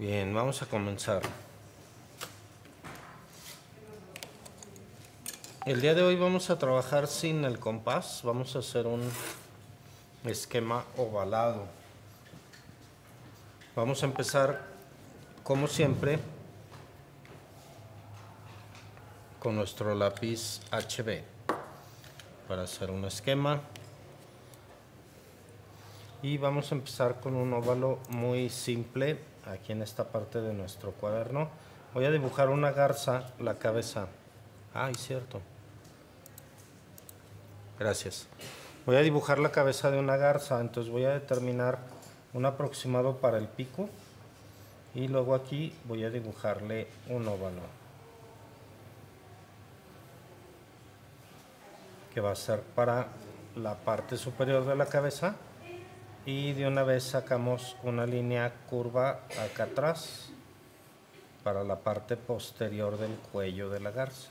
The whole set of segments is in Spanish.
Bien, vamos a comenzar. El día de hoy vamos a trabajar sin el compás, vamos a hacer un esquema ovalado. Vamos a empezar, como siempre, con nuestro lápiz HB para hacer un esquema. Y vamos a empezar con un óvalo muy simple aquí en esta parte de nuestro cuaderno. Voy a dibujar una garza, la cabeza. Ay, cierto. Gracias. Voy a dibujar la cabeza de una garza, entonces voy a determinar un aproximado para el pico y luego aquí voy a dibujarle un óvalo que va a ser para la parte superior de la cabeza y de una vez sacamos una línea curva acá atrás para la parte posterior del cuello de la garza.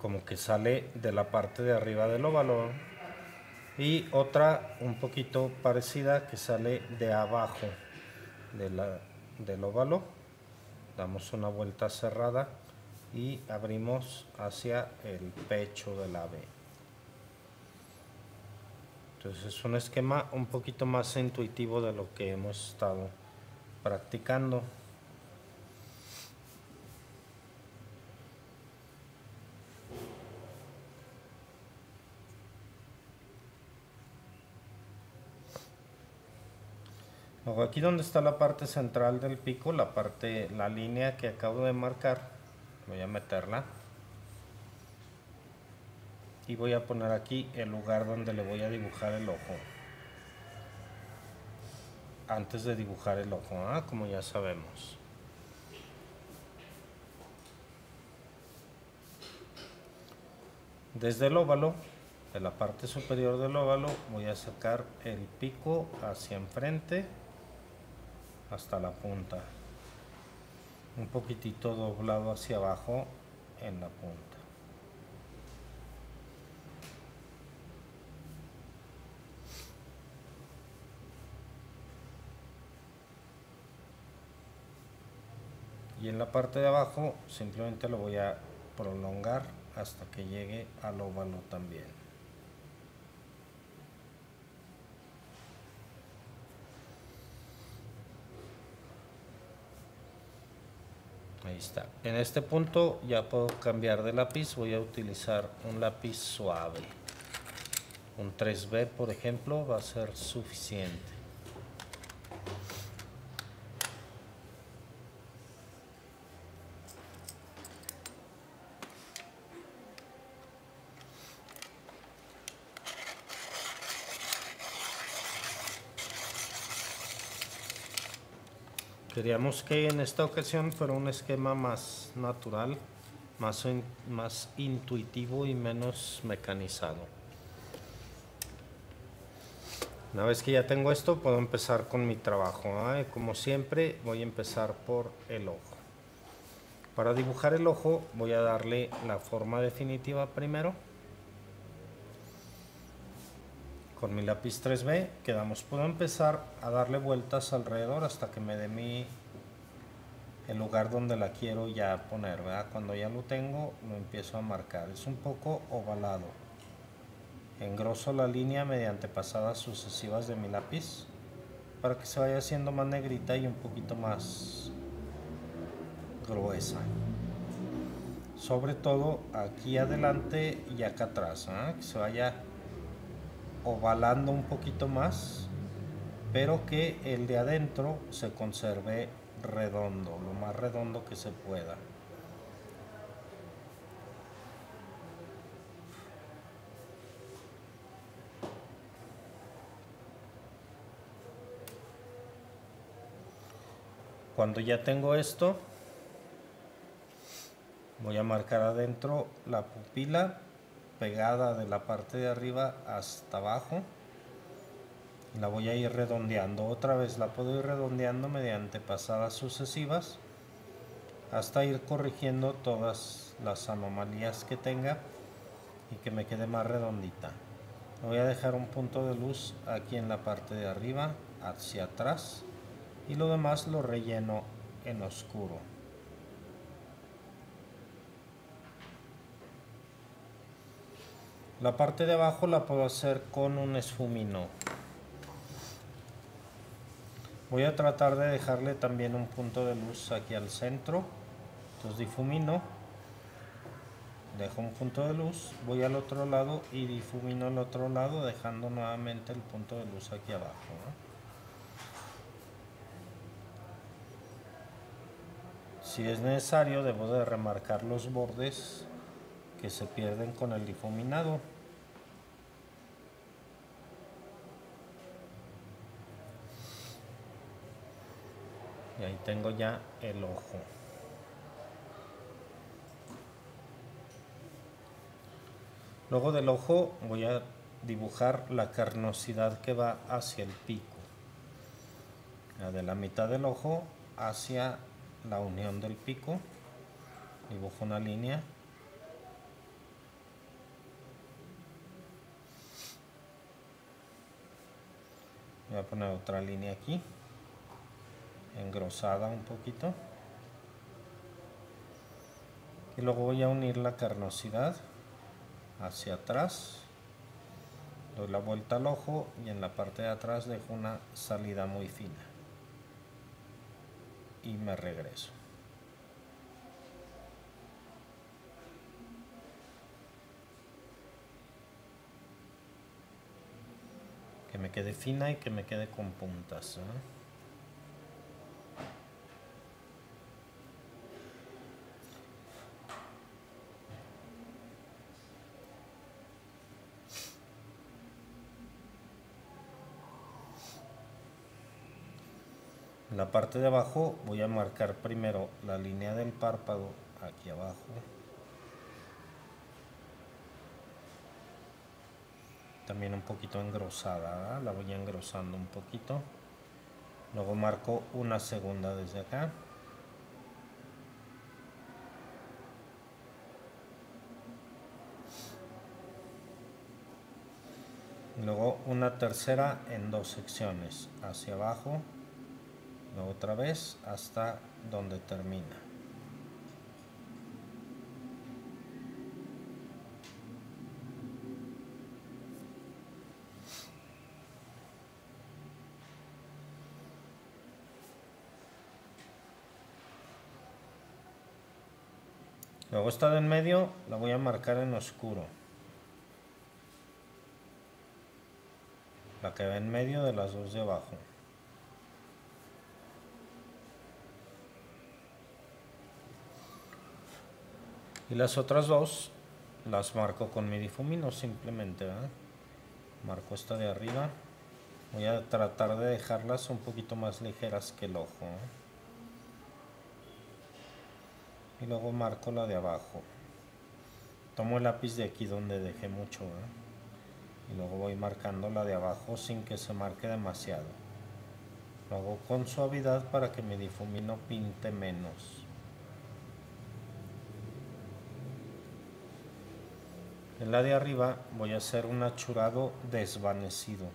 Como que sale de la parte de arriba del óvalo. Y otra un poquito parecida que sale de abajo de la, del óvalo. Damos una vuelta cerrada y abrimos hacia el pecho del ave. Entonces es un esquema un poquito más intuitivo de lo que hemos estado practicando. Luego aquí donde está la parte central del pico, la parte, la línea que acabo de marcar, voy a meterla. Y voy a poner aquí el lugar donde le voy a dibujar el ojo. Antes de dibujar el ojo ¿ah? como ya sabemos. Desde el óvalo de la parte superior del óvalo voy a sacar el pico hacia enfrente hasta la punta un poquitito doblado hacia abajo en la punta. Y en la parte de abajo simplemente lo voy a prolongar hasta que llegue al óvalo también. Ahí En este punto ya puedo cambiar de lápiz. Voy a utilizar un lápiz suave. Un 3B, por ejemplo, va a ser suficiente. Queríamos que en esta ocasión fuera un esquema más natural, más, más intuitivo y menos mecanizado. Una vez que ya tengo esto, puedo empezar con mi trabajo. ¿eh? Como siempre, voy a empezar por el ojo. Para dibujar el ojo, voy a darle la forma definitiva primero. Con mi lápiz 3B quedamos puedo empezar a darle vueltas alrededor hasta que me dé mi el lugar donde la quiero ya poner cuando ya lo tengo lo empiezo a marcar. Es un poco ovalado. Engroso la línea mediante pasadas sucesivas de mi lápiz para que se vaya haciendo más negrita y un poquito más gruesa. Sobre todo aquí adelante y acá atrás ¿eh? que se vaya ovalando un poquito más, pero que el de adentro se conserve redondo, lo más redondo que se pueda. Cuando ya tengo esto, voy a marcar adentro la pupila pegada de la parte de arriba hasta abajo. La voy a ir redondeando. Otra vez la puedo ir redondeando mediante pasadas sucesivas hasta ir corrigiendo todas las anomalías que tenga y que me quede más redondita. Voy a dejar un punto de luz aquí en la parte de arriba hacia atrás y lo demás lo relleno en oscuro la parte de abajo la puedo hacer con un esfumino. Voy a tratar de dejarle también un punto de luz aquí al centro. Entonces difumino. Dejo un punto de luz, voy al otro lado y difumino el otro lado dejando nuevamente el punto de luz aquí abajo. Si es necesario debo de remarcar los bordes que se pierden con el difuminado. Y ahí tengo ya el ojo. Luego del ojo voy a dibujar la carnosidad que va hacia el pico. de la mitad del ojo hacia la unión del pico. Dibujo una línea. Voy a poner otra línea aquí. Engrosada un poquito. Y luego voy a unir la carnosidad hacia atrás doy la vuelta al ojo y en la parte de atrás dejo una salida muy fina y me regreso me quede fina y que me quede con puntas ¿eh? La parte de abajo voy a marcar primero la línea del párpado aquí abajo. También un poquito engrosada, la voy engrosando un poquito. Luego marco una segunda desde acá. Luego una tercera en dos secciones, hacia abajo otra vez hasta donde termina Luego esta de en medio la voy a marcar en oscuro. La que va en medio de las dos de abajo. y las otras dos las marco con mi difumino simplemente marco esta de arriba voy a tratar de dejarlas un poquito más ligeras que el ojo y luego marco la de abajo tomo el lápiz de aquí donde dejé mucho y luego voy marcando la de abajo sin que se marque demasiado lo hago con suavidad para que mi difumino pinte menos En la de arriba voy a hacer un achurado desvanecido.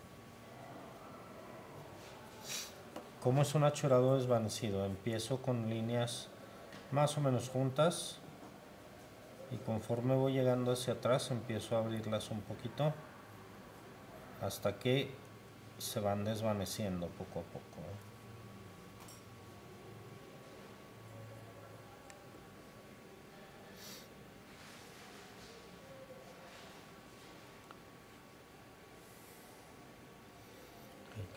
¿Cómo es un achurado desvanecido? Empiezo con líneas más o menos juntas y conforme voy llegando hacia atrás empiezo a abrirlas un poquito hasta que se van desvaneciendo poco a poco.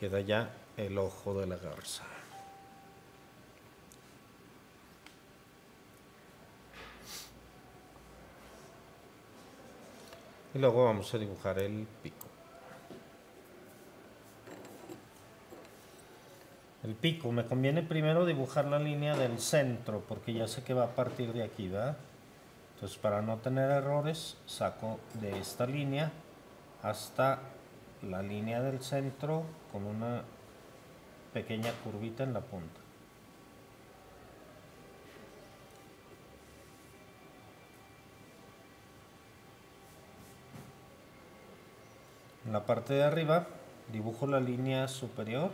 queda ya el ojo de la garza. Y luego vamos a dibujar el pico. El pico, me conviene primero dibujar la línea del centro porque ya sé que va a partir de aquí, ¿verdad? Entonces para no tener errores saco de esta línea hasta la línea del centro con una pequeña curvita en la punta. En la parte de arriba dibujo la línea superior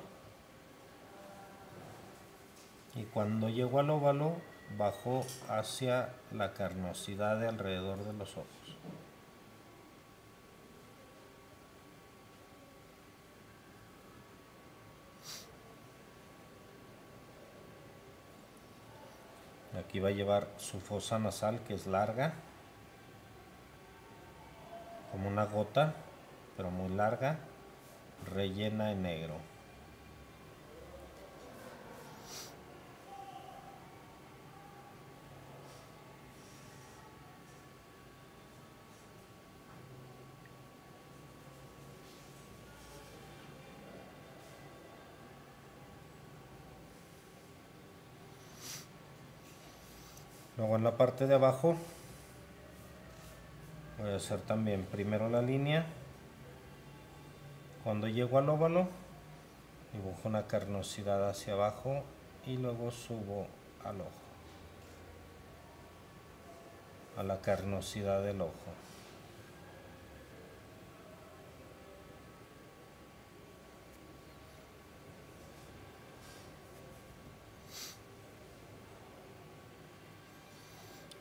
y cuando llego al óvalo bajo hacia la carnosidad de alrededor de los ojos. Aquí va a llevar su fosa nasal que es larga, como una gota, pero muy larga, rellena en negro. Luego en la parte de abajo voy a hacer también primero la línea. Cuando llego al óvalo dibujo una carnosidad hacia abajo y luego subo al ojo. A la carnosidad del ojo.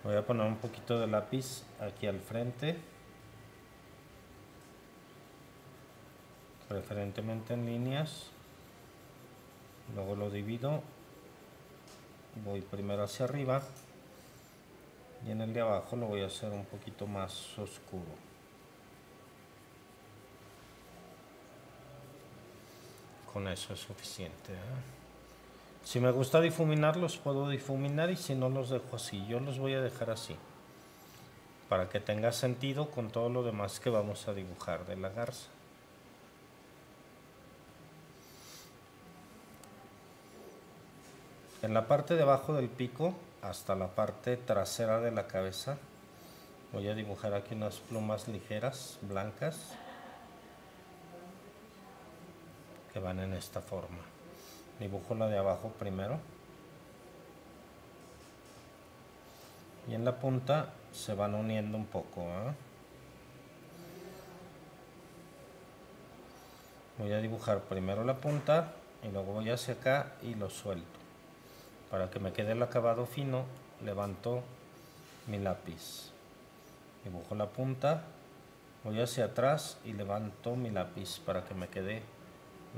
Voy a poner un poquito de lápiz aquí al frente. Preferentemente en líneas. Luego lo divido. Voy primero hacia arriba. Y en el de abajo lo voy a hacer un poquito más oscuro. Con eso es suficiente. ¿eh? Si me gusta difuminar, los puedo difuminar y si no los dejo así. Yo los voy a dejar así. Para que tenga sentido con todo lo demás que vamos a dibujar de la garza. En la parte de abajo del pico, hasta la parte trasera de la cabeza, voy a dibujar aquí unas plumas ligeras, blancas, que van en esta forma. Dibujo la de abajo primero. Y en la punta se van uniendo un poco ¿eh? voy a dibujar primero la punta y luego voy hacia acá y lo suelto para que me quede el acabado fino levanto mi lápiz dibujo la punta voy hacia atrás y levanto mi lápiz para que me quede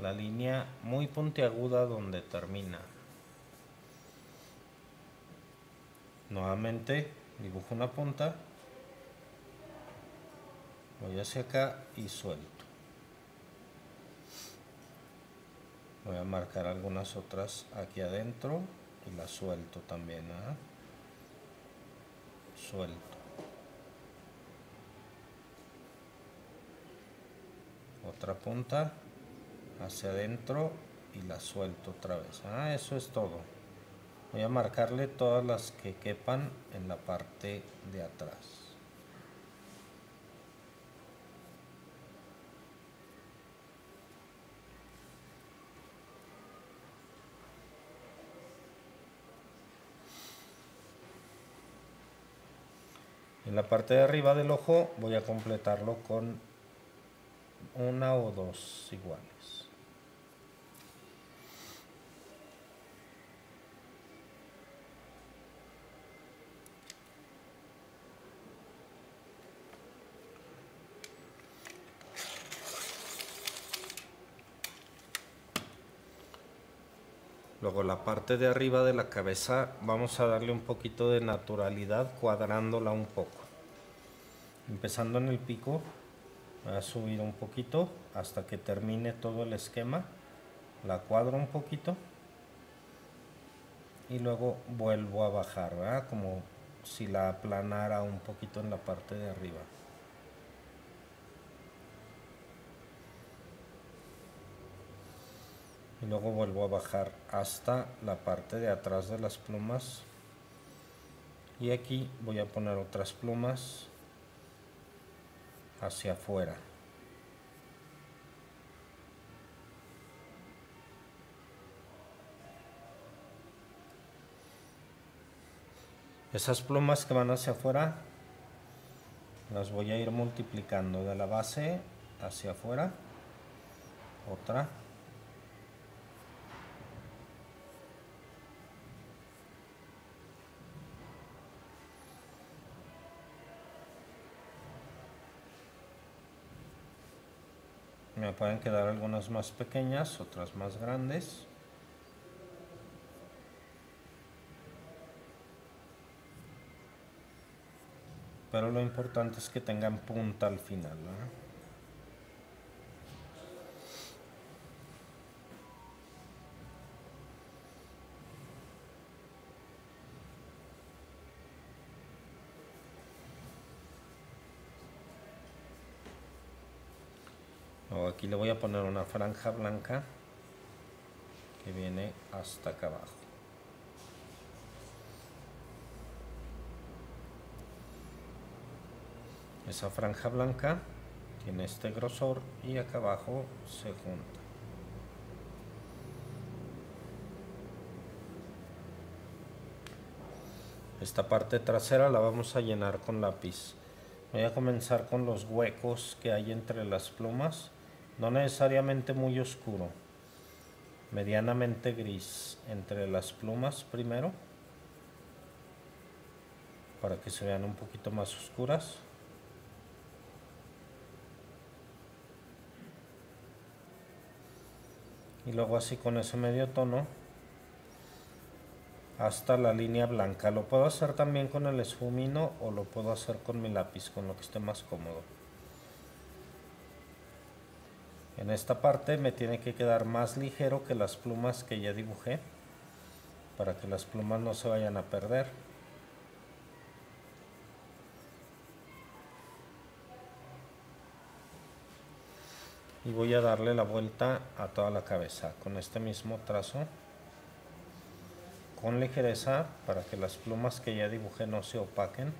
la línea muy puntiaguda donde termina. Nuevamente dibujo una punta, voy hacia acá y suelto. Voy a marcar algunas otras aquí adentro y las suelto también. ¿ah? Suelto. Otra punta hacia adentro y la suelto otra vez. Ah, eso es todo. Voy a marcarle todas las que quepan en la parte de atrás. En la parte de arriba del ojo voy a completarlo con una o dos iguales. Luego la parte de arriba de la cabeza vamos a darle un poquito de naturalidad cuadrándola un poco. Empezando en el pico, a subir un poquito hasta que termine todo el esquema. La cuadro un poquito y luego vuelvo a bajar, como si la aplanara un poquito en la parte de arriba. y luego vuelvo a bajar hasta la parte de atrás de las plumas y aquí voy a poner otras plumas hacia afuera esas plumas que van hacia afuera las voy a ir multiplicando de la base hacia afuera. Otra. Me pueden quedar algunas más pequeñas, otras más grandes. Pero lo importante es que tengan punta al final. Aquí le voy a poner una franja blanca que viene hasta acá abajo. Esa franja blanca tiene este grosor y acá abajo se junta. Esta parte trasera la vamos a llenar con lápiz. Voy a comenzar con los huecos que hay entre las plumas no necesariamente muy oscuro, medianamente gris entre las plumas primero, para que se vean un poquito más oscuras. Y luego así con ese medio tono hasta la línea blanca. Lo puedo hacer también con el esfumino o lo puedo hacer con mi lápiz, con lo que esté más cómodo. En esta parte me tiene que quedar más ligero que las plumas que ya dibujé para que las plumas no se vayan a perder. Y voy a darle la vuelta a toda la cabeza con este mismo trazo con ligereza para que las plumas que ya dibujé no se opaquen.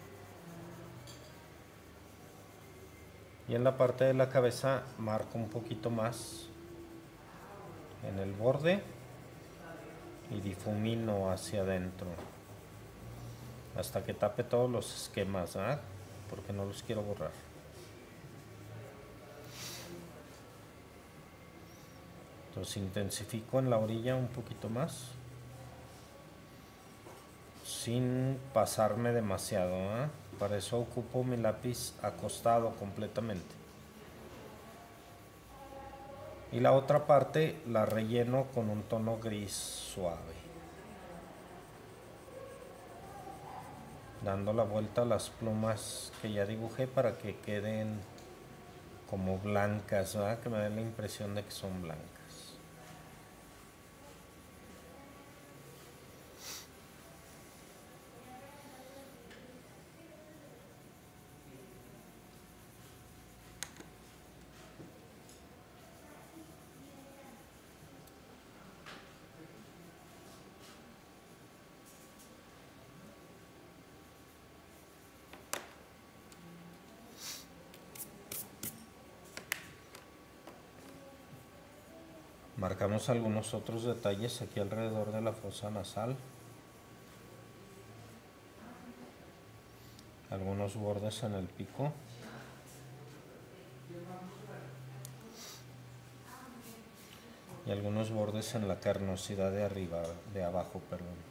Y en la parte de la cabeza marco un poquito más en el borde y difumino hacia adentro. Hasta que tape todos los esquemas porque no los quiero borrar. Entonces intensifico en la orilla un poquito más sin pasarme demasiado para eso ocupo mi lápiz acostado completamente. Y la otra parte la relleno con un tono gris suave. Dando la vuelta a las plumas que ya dibujé para que queden como blancas, que me den la impresión de que son blancas. Marcamos algunos otros detalles aquí alrededor de la fosa nasal. Algunos bordes en el pico. Y algunos bordes en la carnosidad de arriba, de abajo, perdón.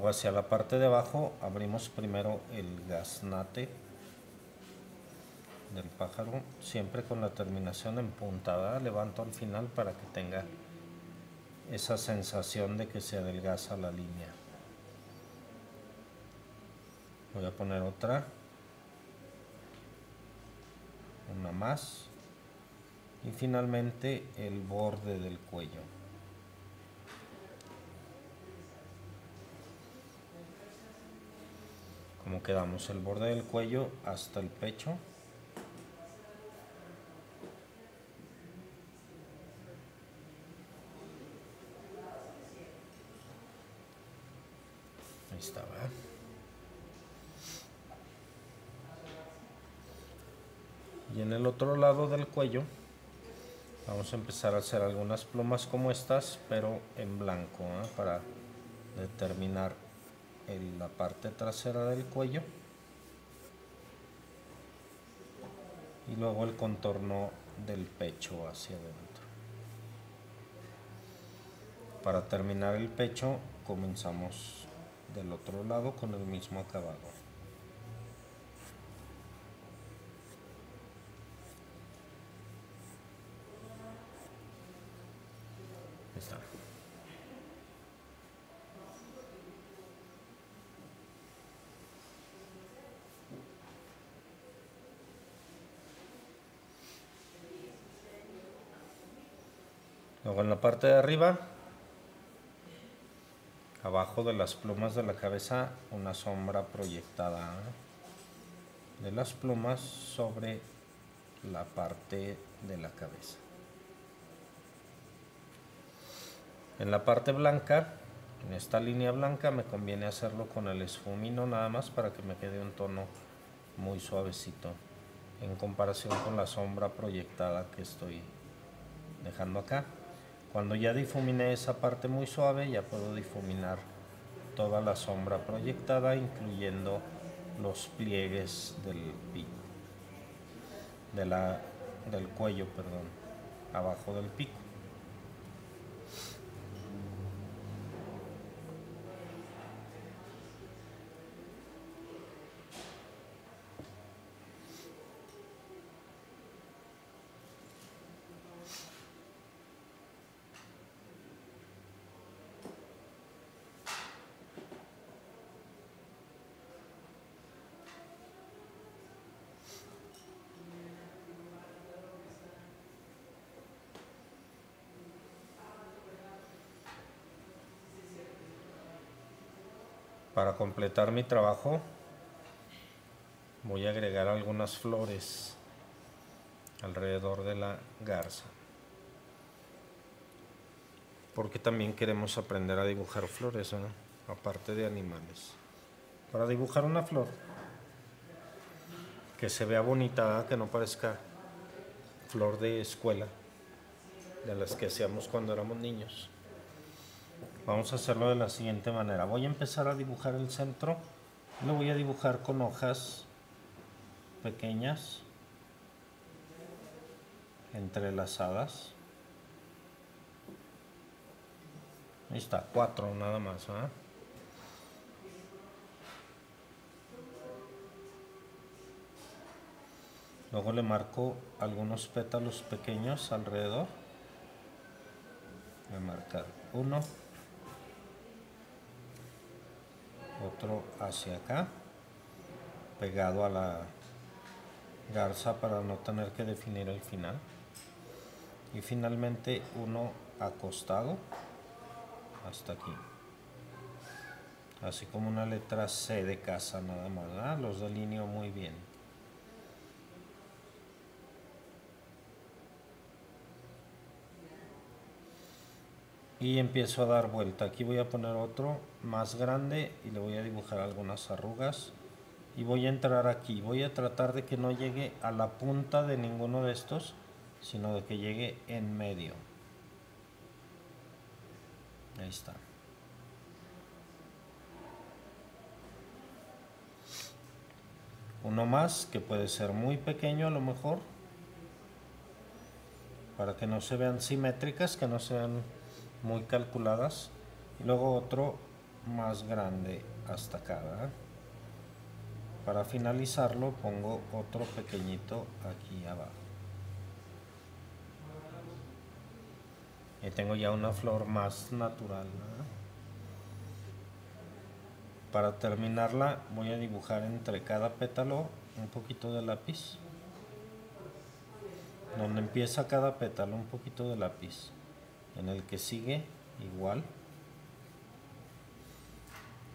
Luego hacia la parte de abajo abrimos primero el gasnate del pájaro, siempre con la terminación en puntada. Levanto al final para que tenga esa sensación de que se adelgaza la línea. Voy a poner otra, una más y finalmente el borde del cuello. Como quedamos el borde del cuello hasta el pecho ahí está. Y en el otro lado del cuello vamos a empezar a hacer algunas plumas como estas, pero en blanco, ¿eh? para determinar la parte trasera del cuello. Y luego el contorno del pecho hacia adentro. Para terminar el pecho comenzamos del otro lado con el mismo acabado. Está. Luego en la parte de arriba abajo de las plumas de la cabeza una sombra proyectada de las plumas sobre la parte de la cabeza. En la parte blanca, en esta línea blanca, me conviene hacerlo con el esfumino nada más para que me quede un tono muy suavecito en comparación con la sombra proyectada que estoy dejando acá. Cuando ya difuminé esa parte muy suave, ya puedo difuminar toda la sombra proyectada, incluyendo los pliegues del pico, del cuello, abajo del pico. Para completar mi trabajo voy a agregar algunas flores alrededor de la garza. Porque también queremos aprender a dibujar flores, aparte de animales. Para dibujar una flor que se vea bonita, que no parezca flor de escuela, de las que hacíamos cuando éramos niños. Vamos a hacerlo de la siguiente manera. Voy a empezar a dibujar el centro. Lo voy a dibujar con hojas pequeñas entrelazadas. Ahí está, cuatro nada más. ¿eh? Luego le marco algunos pétalos pequeños alrededor. Voy a marcar uno. Otro hacia acá pegado a la garza para no tener que definir el final. Y finalmente uno acostado hasta aquí. Así como una letra C de casa nada más los delineo muy bien y empiezo a dar vuelta. Aquí voy a poner otro más grande y le voy a dibujar algunas arrugas. Y voy a entrar aquí. Voy a tratar de que no llegue a la punta de ninguno de estos sino de que llegue en medio. Ahí está. Uno más que puede ser muy pequeño a lo mejor para que no se vean simétricas que no sean muy calculadas. Y luego otro más grande hasta acá para finalizarlo pongo otro pequeñito aquí abajo. Y tengo ya una flor más natural para terminarla voy a dibujar entre cada pétalo un poquito de lápiz. Donde empieza cada pétalo un poquito de lápiz en el que sigue igual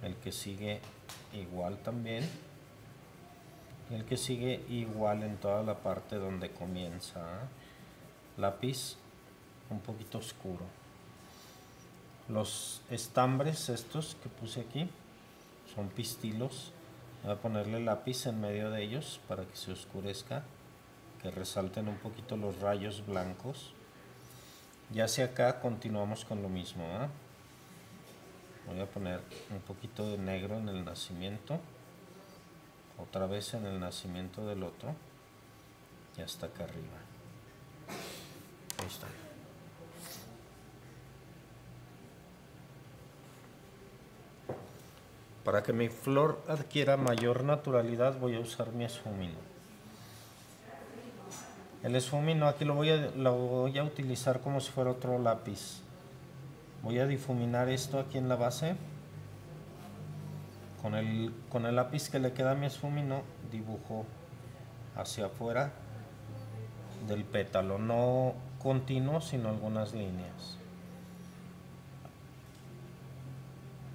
el que sigue igual también y el que sigue igual en toda la parte donde comienza lápiz un poquito oscuro los estambres estos que puse aquí son pistilos. Voy a ponerle lápiz en medio de ellos para que se oscurezca, que resalten un poquito los rayos blancos. Y hacia acá continuamos con lo mismo. Voy a poner un poquito de negro en el nacimiento, otra vez en el nacimiento del otro y hasta acá arriba. Ahí está. Para que mi flor adquiera mayor naturalidad voy a usar mi esfumino. El esfumino aquí lo voy, a, lo voy a utilizar como si fuera otro lápiz. Voy a difuminar esto aquí en la base. Con el, con el lápiz que le queda a mi esfumino dibujo hacia afuera del pétalo, no continuo sino algunas líneas.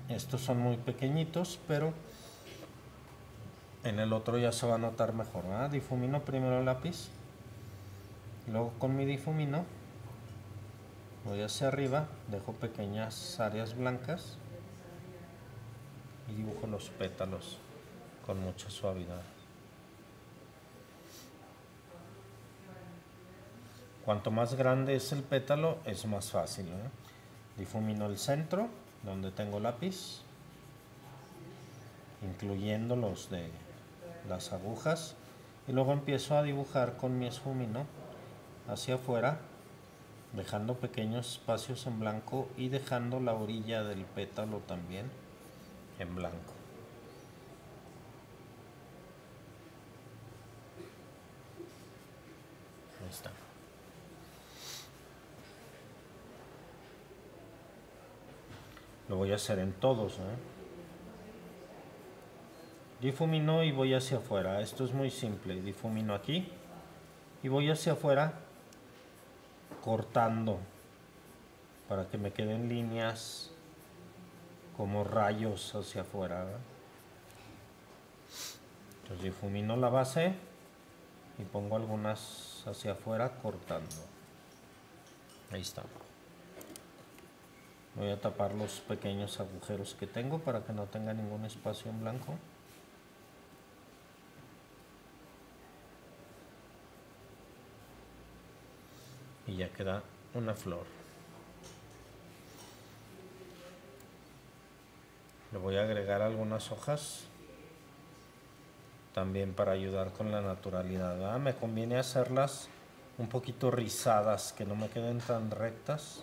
Estos son muy pequeñitos, pero en el otro ya se va a notar mejor. Difumino primero el lápiz, luego con mi difumino voy hacia arriba, dejo pequeñas áreas blancas y dibujo los pétalos con mucha suavidad. Cuanto más grande es el pétalo, es más fácil. ¿eh? Difumino el centro donde tengo lápiz, incluyendo los de las agujas, y luego empiezo a dibujar con mi esfumino hacia afuera, dejando pequeños espacios en blanco y dejando la orilla del pétalo también en blanco. Ahí está. Lo voy a hacer en todos. ¿eh? Difumino y voy hacia afuera. Esto es muy simple. Difumino aquí y voy hacia afuera cortando para que me queden líneas como rayos hacia afuera. Entonces difumino la base y pongo algunas hacia afuera cortando. Ahí está. Voy a tapar los pequeños agujeros que tengo para que no tenga ningún espacio en blanco. Y ya queda una flor. Le voy a agregar algunas hojas también para ayudar con la naturalidad. Me conviene hacerlas un poquito rizadas, que no me queden tan rectas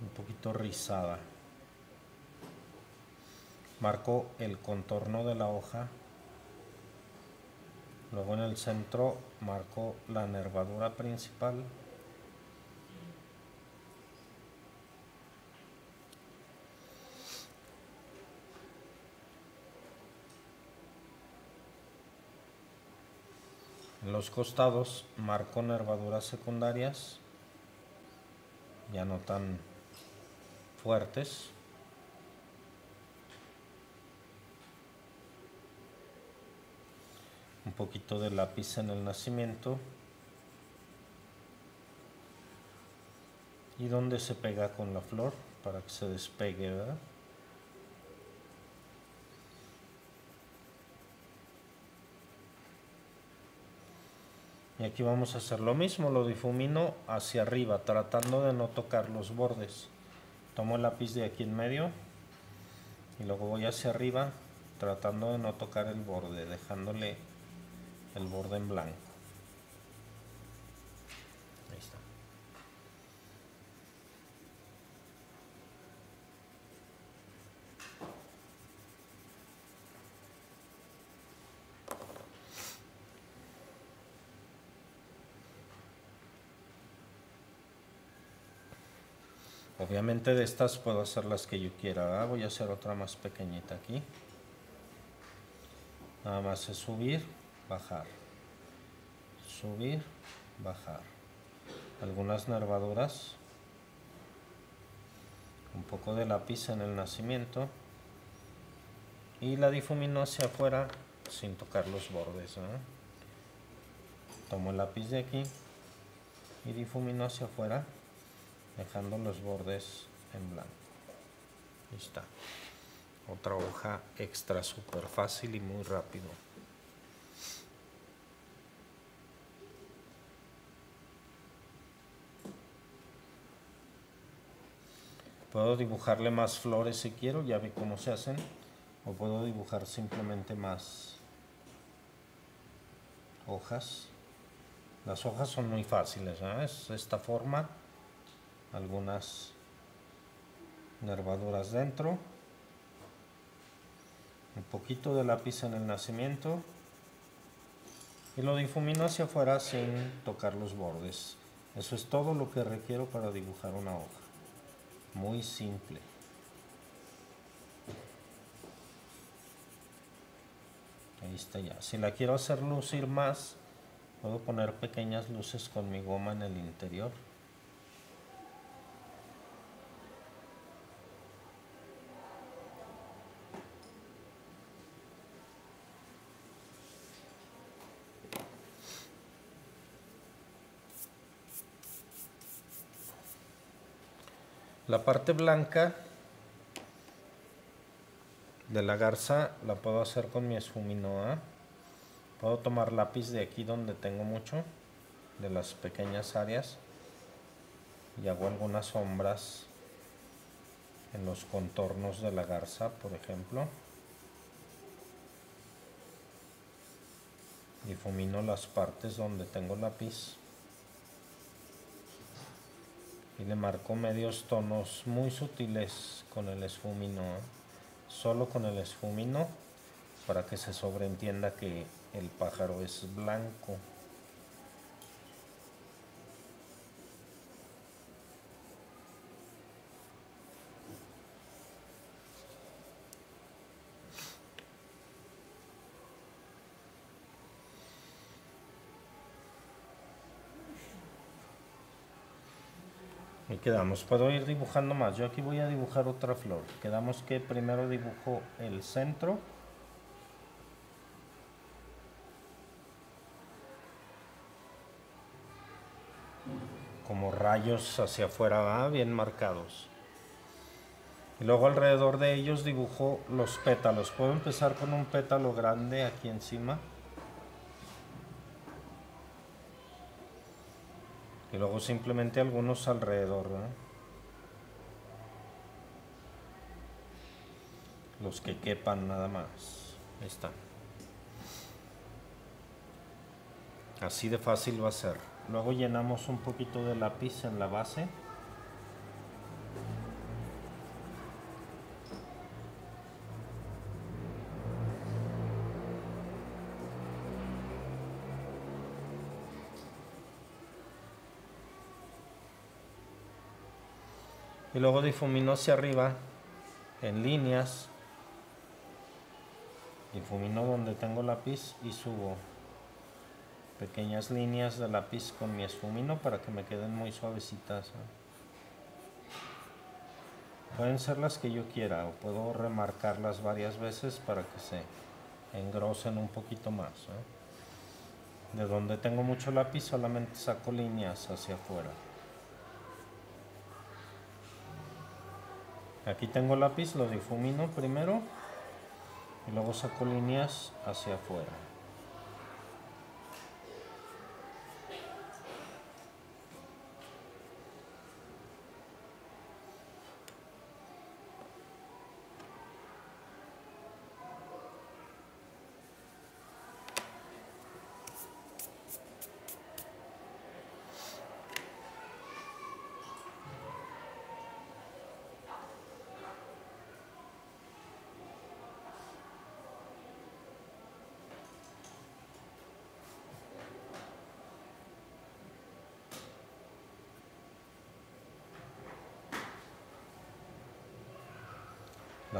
un poquito rizada. Marco el contorno de la hoja. Luego en el centro marco la nervadura principal. En los costados marco nervaduras secundarias, ya no tan fuertes. Un poquito de lápiz en el nacimiento. Y donde se pega con la flor para que se despegue, ¿verdad? Y aquí vamos a hacer lo mismo, lo difumino hacia arriba, tratando de no tocar los bordes tomo el lápiz de aquí en medio y luego voy hacia arriba tratando de no tocar el borde dejándole el borde en blanco Obviamente de estas puedo hacer las que yo quiera. Voy a hacer otra más pequeñita aquí. Nada más es subir, bajar. Subir, bajar. Algunas nervaduras. Un poco de lápiz en el nacimiento. Y la difumino hacia afuera sin tocar los bordes. Tomo el lápiz de aquí y difumino hacia afuera dejando los bordes en blanco. Ahí está. Otra hoja extra súper fácil y muy rápido. Puedo dibujarle más flores si quiero, ya vi cómo se hacen. O puedo dibujar simplemente más hojas. Las hojas son muy fáciles, Es esta forma, algunas nervaduras dentro, un poquito de lápiz en el nacimiento y lo difumino hacia afuera sin tocar los bordes. Eso es todo lo que requiero para dibujar una hoja. Muy simple. Ahí está ya. Si la quiero hacer lucir más, puedo poner pequeñas luces con mi goma en el interior. La parte blanca de la garza la puedo hacer con mi esfuminoa. Puedo tomar lápiz de aquí donde tengo mucho, de las pequeñas áreas, y hago algunas sombras en los contornos de la garza, por ejemplo. Difumino las partes donde tengo lápiz y le marco medios tonos muy sutiles con el esfumino, ¿eh? solo con el esfumino para que se sobreentienda que el pájaro es blanco. Quedamos, puedo ir dibujando más. Yo aquí voy a dibujar otra flor. Quedamos que primero dibujo el centro. Como rayos hacia afuera, bien marcados. Y luego alrededor de ellos dibujo los pétalos. Puedo empezar con un pétalo grande aquí encima. Y luego simplemente algunos alrededor los que quepan nada más. Ahí está. Así de fácil va a ser. Luego llenamos un poquito de lápiz en la base luego difumino hacia arriba en líneas. Difumino donde tengo lápiz y subo pequeñas líneas de lápiz con mi esfumino para que me queden muy suavecitas pueden ser las que yo quiera o puedo remarcarlas varias veces para que se engrosen un poquito más de donde tengo mucho lápiz solamente saco líneas hacia afuera Aquí tengo lápiz, lo difumino primero y luego saco líneas hacia afuera.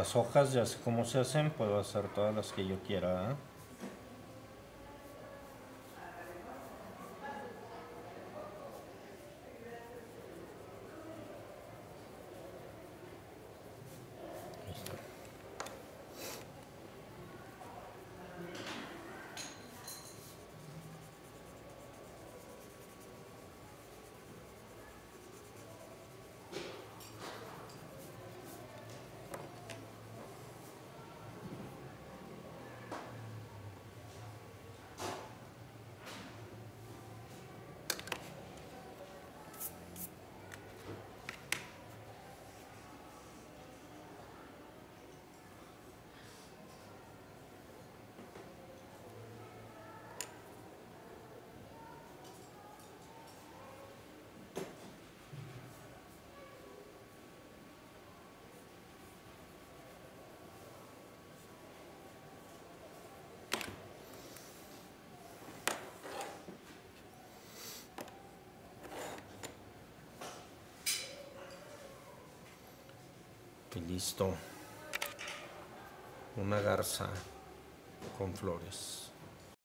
Las hojas ya sé cómo se hacen, puedo hacer todas las que yo quiera. ¿eh? Listo. Una garza con flores.